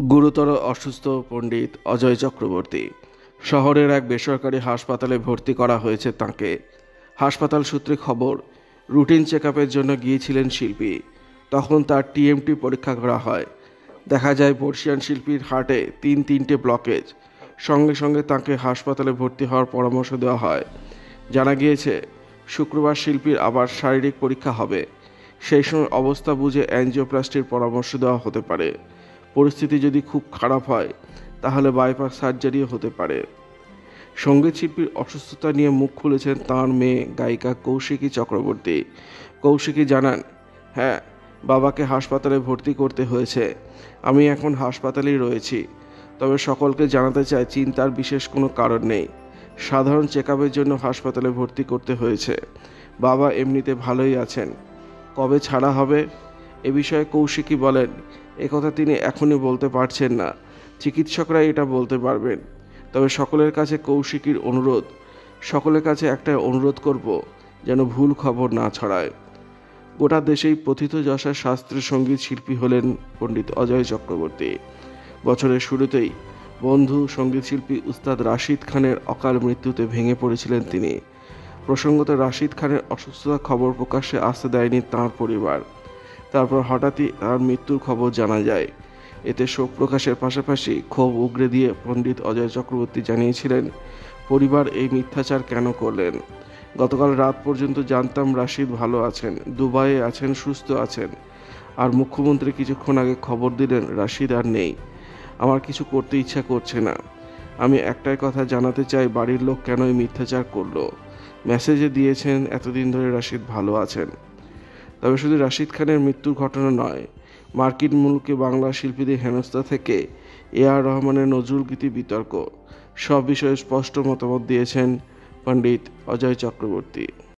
গুরুতর অসুস্থ পণ্ডিত অজয় চক্রবর্তী। শহরের এক বেসরকারি হাসপাতালে ভর্তি করা হয়েছে তাকে। হাসপাতাল সূত্রে খবর, রুটিন চেক জন্য গিয়েছিলেন শিল্পী। তখন তার টিএমটি পরীক্ষা করা হয়। দেখা যায় বর্ষিয়ান শিল্পীর হার্টে তিন তিনটে ব্লকেজ। সঙ্গে সঙ্গে তাকে হাসপাতালে ভর্তি হওয়ার পরামর্শ দেওয়া হয়। জানা গিয়েছে, শুক্রবার শিল্পীর আবার শারীরিক পরীক্ষা হবে। সেই সময় অবস্থা বুঝে অ্যাঞ্জিওপ্লাস্টির পরামর্শ দেওয়া হতে পারে। পরিস্থিতি যদি খুব খারাপ হয়, তাহলে বাইপাস সার্জারিও হতে পারে। সংগীত শিল্পীর অসুস্থতা নিয়ে মুখ খুলেছেন তাঁর মেয়ে গায়িকা কৌশিকী চক্রবর্তী। কৌশিকী জানান হ্যাঁ বাবাকে হাসপাতালে ভর্তি করতে হয়েছে। আমি এখন হাসপাতালেই রয়েছি। তবে সকলকে জানাতে চাই, চিন্তার বিশেষ কোনো কারণ নেই। সাধারণ চেক জন্য হাসপাতালে ভর্তি করতে হয়েছে। বাবা এমনিতে ভালোই আছেন। কবে ছাড়া হবে? এ বিষয়ে কৌশিকী বলেন একথা তিনি এখনই বলতে পারছেন না। চিকিৎসকরা এটা বলতে পারবেন। তবে সকলের কাছে কৌশিকীর অনুরোধ। সকলের কাছে একটা অনুরোধ করব, যেন ভুল খবর না ছড়ায়। গোটা দেশেই প্রথিত যশা শাস্ত্রীয় সংগীত শিল্পী হলেন পণ্ডিত অজয় চক্রবর্তী। বছরের শুরুতেই বন্ধু সংগীত শিল্পী উস্তাদ রাশিদ খানের অকাল মৃত্যুতে ভেঙে পড়েছিলেন তিনি। প্রসঙ্গত রাশিদ খানের অসুস্থতার খবর প্রকাশ্যে আসতে দেয়নি তাঁর পরিবার। তারপর হঠাৎই তার মৃত্যুর খবর জানা যায়। এতে শোক প্রকাশের পাশাপাশি ক্ষোভ উগরে দিয়ে পণ্ডিত অজয় চক্রবর্তী জানিয়েছিলেন, পরিবার এই মিথ্যাচার কেন করলেন? গতকাল রাত পর্যন্ত জানতাম রাশিদ ভালো আছেন, দুবাইয়ে আছেন, সুস্থ আছেন। আর মুখ্যমন্ত্রী কিছুক্ষণ আগে খবর দিলেন রাশিদ আর নেই। আমার কিছু করতে ইচ্ছা করছে না। আমি একটাই কথা জানাতে চাই, বাড়ির লোক কেন এই মিথ্যাচার করল? মেসেজে দিয়েছেন, এতদিন ধরে রাশিদ ভালো আছেন। তবে শুধু রাশিদ খানের মৃত্যুর ঘটনা নয়, মার্কিন মূলকে বাংলা শিল্পীদের হেনস্থা থেকে এ আর রহমানের নজরুল গীতি বিতর্ক। সব বিষয়ে স্পষ্ট মতামত দিয়েছেন পণ্ডিত অজয় চক্রবর্তী।